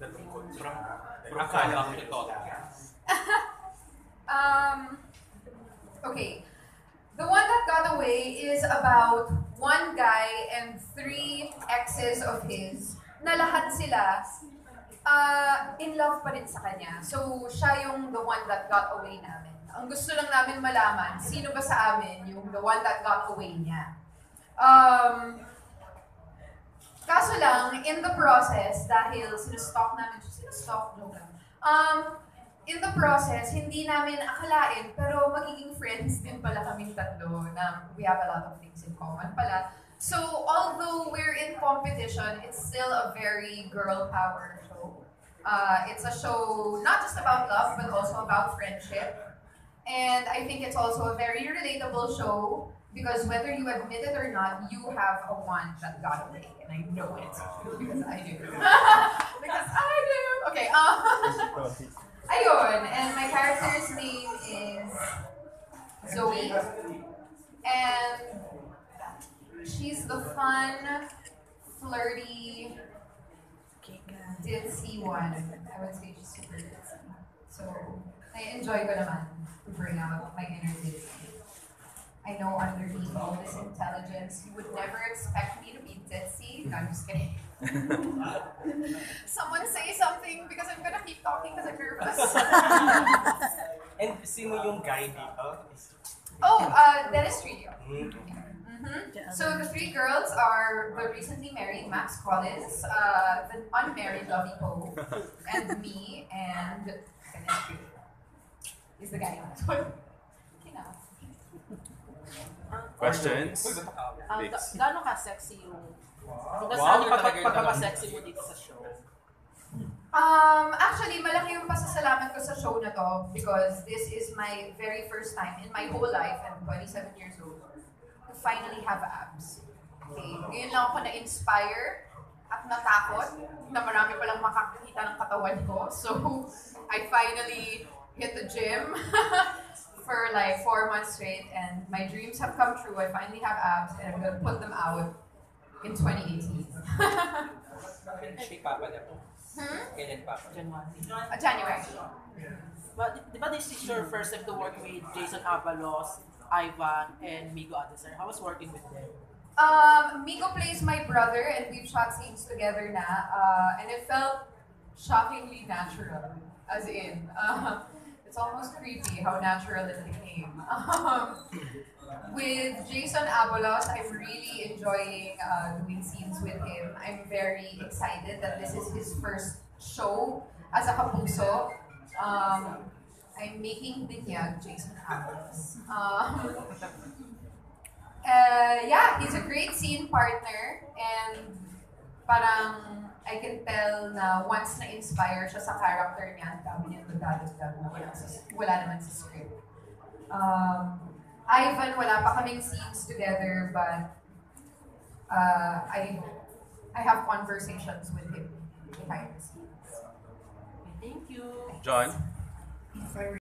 nalungkot from, from akala ko ito. Um, okay. The one that got away is about one guy and three exes of his na lahat sila uh, in love pa rin sa kanya. So, siya yung the one that got away namin. Ang gusto lang namin malaman, sino ba sa amin yung the one that got away niya. Um, in the process, dahil sinustalk namin, sinustalk, joke. Um, in the process, hindi namin akalain, pero magiging friends din pala kaming tatlo na we have a lot of things in common pala. So, although we're in competition, it's still a very girl power show. Uh, it's a show not just about love, but also about friendship. And I think it's also a very relatable show because whether you admit it or not, you have a one that got away. And I know it's true because I do. because I do. Okay, um, Ayun, and my character's name is Zoe. And she's the fun, flirty, ditzy one. I would say she's super ditzy. So, I enjoy ko naman to bring out my inner ditzy. I know underneath all this intelligence, you would never expect me to be ditzy. No, I'm just kidding. Someone say something because I'm gonna keep talking because I'm nervous. And sino yung guy dito? oh, uh, Dennis Trillo. Hmm. hmm So the three girls are the recently married Max Collins, uh, the unmarried Lovi Poe, and me, and Dennis Trillo. Is the guy. Okay na. Questions? Um, Mix. ga- gaano ka sexy yung Wow, Wow, talaga pag, yun pagkaka-sexy mo dito sa show. Um, actually, malaki yung pasasalamat ko sa show na to because this is my very first time in my whole life, I'm 27 years old, to finally have abs. Okay, ngayon lang ako na-inspire at natakot na marami palang makakita ng katawan ko. So, I finally hit the gym for like four months straight and my dreams have come true. I finally have abs and I'm gonna put them out in 2018. Shape pa pala po. hmm? Kailan pa? January. January. But di ba this is your first time to work with Jason Abalos, Ivan, and Migo Adecer? How was working with them? Um, Migo plays my brother, and we've shot scenes together na, uh, and it felt shockingly natural. As in, uh, it's almost creepy how natural it became. Um, with Jason Abalos, I'm really enjoying uh, doing scenes with him. I'm very excited that this is his first show as a kapuso. Um, I'm making binyag Jason Abalos. Um, uh, yeah, he's a great scene partner and parang I can tell na once na-inspire siya sa character niya, ang dami niya nagdadagdag na wala, sa, wala naman sa script. Um, Ivan, wala pa kaming scenes together, but uh, I I have conversations with him behind the scenes. Thank you. John?